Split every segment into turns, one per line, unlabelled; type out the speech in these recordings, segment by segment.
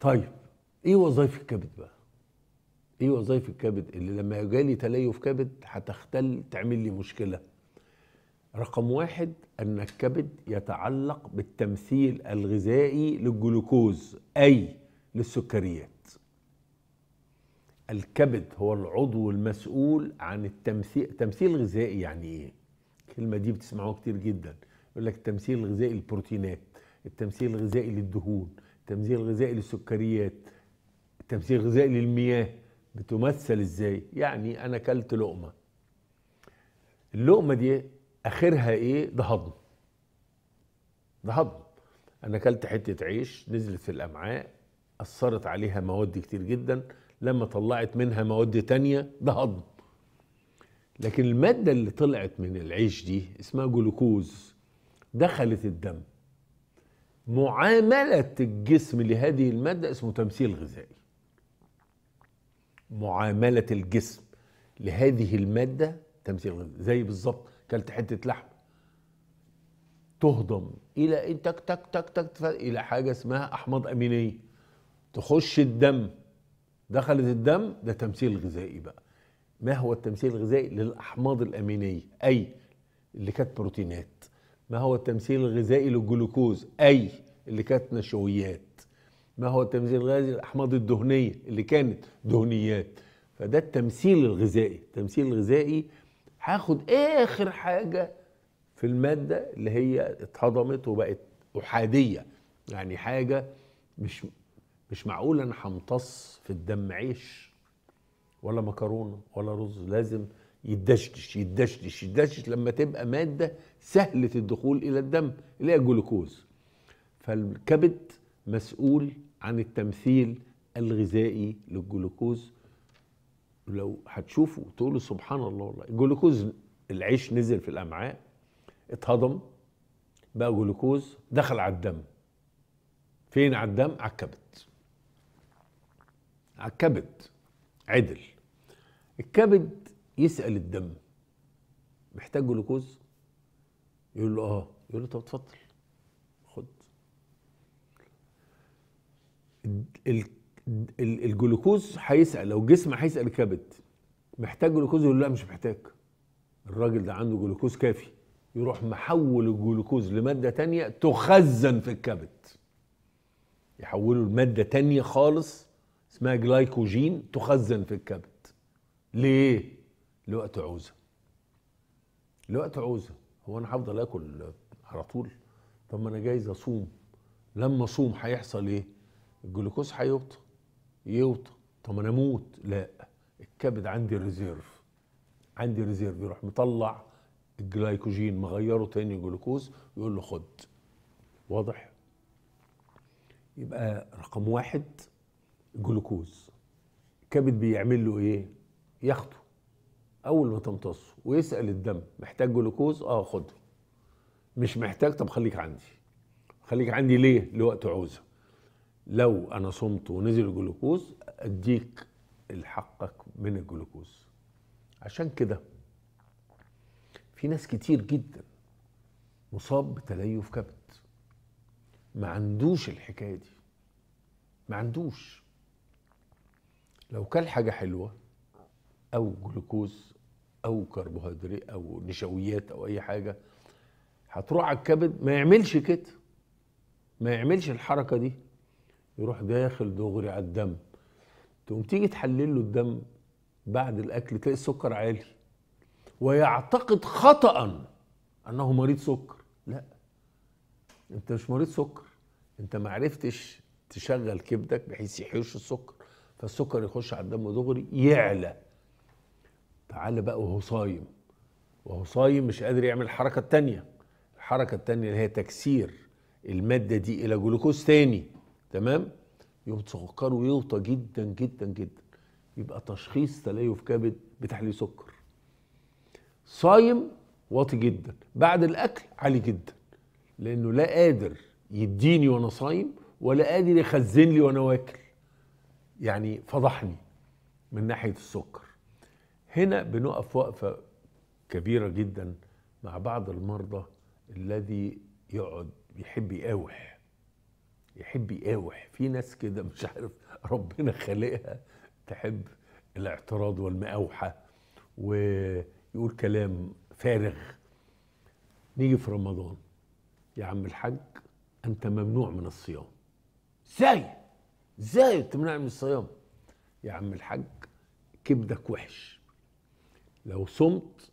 طيب إيه وظائف الكبد بقى؟ إيه وظائف الكبد اللي لما جالي تليف كبد هتختل تعمل لي مشكلة؟ رقم واحد أن الكبد يتعلق بالتمثيل الغذائي للجلوكوز أي للسكريات. الكبد هو العضو المسؤول عن التمثيل تمثيل غذائي يعني إيه؟ الكلمة دي بتسمعوها كتير جدا يقول لك التمثيل الغذائي للبروتينات التمثيل الغذائي للدهون التمثيل الغذائي للسكريات التمثيل الغذائي للمياه بتمثل إزاي؟ يعني أنا أكلت لقمة. اللقمة دي آخرها إيه؟ ده هضم. ده هضم. أنا أكلت حتة عيش نزلت في الأمعاء أثرت عليها مواد كتير جدا لما طلعت منها مواد تانية ده هضم. لكن المادة اللي طلعت من العيش دي اسمها جلوكوز دخلت الدم. معاملة الجسم لهذه المادة اسمه تمثيل غذائي. معاملة الجسم لهذه المادة تمثيل غذائي. زي بالظبط كلت حتة لحم. تهضم إلى تك تك تك تك إلى حاجة اسمها أحماض أمينية. تخش الدم. دخلت الدم ده تمثيل غذائي بقى. ما هو التمثيل الغذائي للأحماض الأمينية؟ أي اللي كانت بروتينات. ما هو التمثيل الغذائي للجلوكوز؟ أي. اللي كانت نشويات. ما هو التمثيل الغذائي للأحماض الدهنية اللي كانت دهنيات. فده التمثيل الغذائي. التمثيل الغذائي هاخد آخر حاجة في المادة اللي هي اتهضمت وبقت أحادية. يعني حاجة مش مش معقول أنا همتص في الدم عيش ولا مكرونة ولا رز. لازم يدشدش يدشدش يدشدش لما تبقى مادة سهلة الدخول إلى الدم اللي هي الجلوكوز. فالكبد مسؤول عن التمثيل الغذائي للجلوكوز. لو هتشوفوا تقولوا سبحان الله والله الجلوكوز العيش نزل في الأمعاء اتهضم بقى جلوكوز دخل على الدم. فين؟ على الدم على الكبد. على الكبد عدل. الكبد يسأل الدم محتاج جلوكوز؟ يقول له آه. يقول له طب اتفضل. الجلوكوز هيسأل لو جسم هيسأل الكبد محتاج جلوكوز يقول لا مش محتاج. الراجل ده عنده جلوكوز كافي. يروح محول الجلوكوز لمادة تانية تخزن في الكبد. يحولوا لمادة تانية خالص اسمها جلايكوجين تخزن في الكبد. ليه؟ لوقت عوزة. لوقت عوزة. هو أنا هفضل آكل على طول؟ طب ما أنا جايز أصوم. لما أصوم هيحصل إيه؟ الجلوكوز هيوطى يوطى طب أنا أموت. لا الكبد عندي reserve عندي reserve يروح مطلع الجلايكوجين مغيره تاني جلوكوز ويقول له خد. واضح؟ يبقى رقم واحد جلوكوز. الكبد بيعمل له إيه؟ ياخده أول ما تمتصه ويسأل الدم محتاج جلوكوز؟ آه خده. مش محتاج؟ طب خليك عندي. خليك عندي ليه؟ لوقت عوزة. لو أنا صمت ونزل الجلوكوز أديك الحقك من الجلوكوز. عشان كده في ناس كتير جدا مصاب بتليف كبد. ما عندوش الحكاية دي. ما عندوش. لو كل حاجة حلوة أو جلوكوز أو كربوهيدرات أو نشويات أو أي حاجة هتروح على الكبد ما يعملش كده. ما يعملش الحركة دي. يروح داخل دغري على الدم. تقوم تيجي تحلل له الدم بعد الأكل تلاقي السكر عالي. ويعتقد خطأ أنه مريض سكر. لا أنت مش مريض سكر. أنت ما عرفتش تشغل كبدك بحيث يحوش السكر. فالسكر يخش على الدم دغري يعلى. تعالى بقى وهو صايم. وهو صايم مش قادر يعمل الحركة التانية الحركة التانية اللي هي تكسير المادة دي إلى جلوكوز تاني. تمام؟ يقوم سكره يوطى جدا جدا جدا. يبقى تشخيص تليف كبد بتحليل سكر. صايم واطي جدا. بعد الأكل عالي جدا. لأنه لا قادر يديني وأنا صايم ولا قادر يخزن لي وأنا واكل. يعني فضحني من ناحية السكر. هنا بنقف وقفة كبيرة جدا مع بعض المرضى الذي يقعد بيحب يقاوح. يحب يقاوح. في ناس كده مش عارف ربنا خالقها تحب الاعتراض والمقاوحة ويقول كلام فارغ. نيجي في رمضان. يا عم الحاج أنت ممنوع من الصيام. إزاي؟ إزاي تمنع من الصيام؟ يا عم الحاج كبدك وحش. لو صمت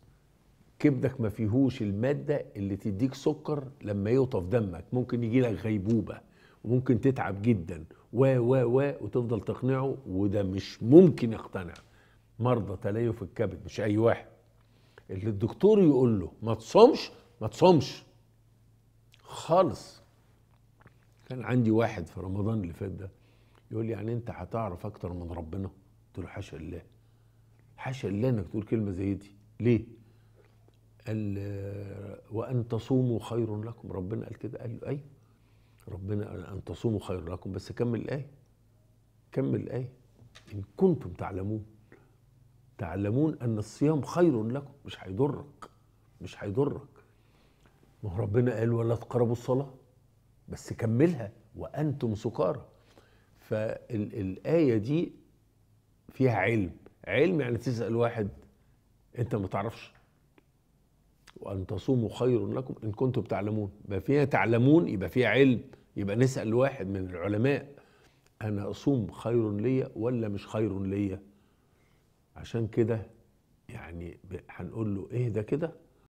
كبدك ما فيهوش المادة اللي تديك سكر لما يوطف دمك. ممكن يجي لك غيبوبة. وممكن تتعب جدا. و و و وتفضل تقنعه وده مش ممكن يقتنع. مرضى تليف الكبد مش أي واحد. اللي الدكتور يقول له ما تصومش ما تصومش. خالص. كان عندي واحد في رمضان اللي فات ده يقول لي يعني أنت هتعرف أكتر من ربنا؟ قلت له حاشا الله حاشا الله إنك تقول كلمة زي دي. ليه؟ قال وأن تصوموا خير لكم. ربنا قال كده. قال له أيوه. ربنا أن تصوموا خير لكم. بس كمل الآية. كمل الآية. إن كنتم تعلمون. تعلمون أن الصيام خير لكم. مش هيضرك. مش هيضرك. ما هو ربنا قال ولا تقربوا الصلاة. بس كملها. وأنتم سكارى. فالآية دي فيها علم. علم يعني تسأل واحد أنت ما تعرفش. وأن تصوموا خير لكم إن كنتم تعلمون. ما فيها تعلمون يبقى فيها علم يبقى نسأل واحد من العلماء أنا أصوم خير ليا ولا مش خير ليا؟ عشان كده يعني هنقول له إيه ده كده؟